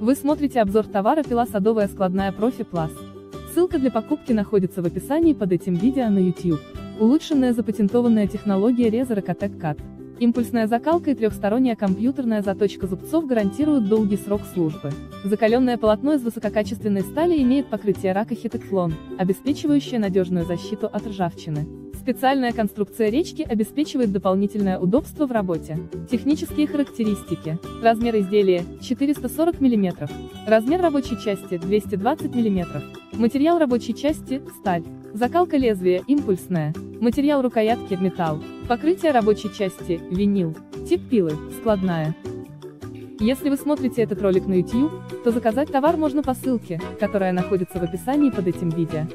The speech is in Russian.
Вы смотрите обзор товара пила садовая складная Профи Plus. Ссылка для покупки находится в описании под этим видео на YouTube. Улучшенная запатентованная технология резера Котек Кат. Импульсная закалка и трехсторонняя компьютерная заточка зубцов гарантируют долгий срок службы. Закаленное полотно из высококачественной стали имеет покрытие рака хитекфлон, обеспечивающее надежную защиту от ржавчины. Специальная конструкция речки обеспечивает дополнительное удобство в работе. Технические характеристики. Размер изделия – 440 мм. Размер рабочей части – 220 мм. Материал рабочей части – сталь. Закалка лезвия – импульсная. Материал рукоятки – металл. Покрытие рабочей части – винил. Тип пилы – складная. Если вы смотрите этот ролик на YouTube, то заказать товар можно по ссылке, которая находится в описании под этим видео.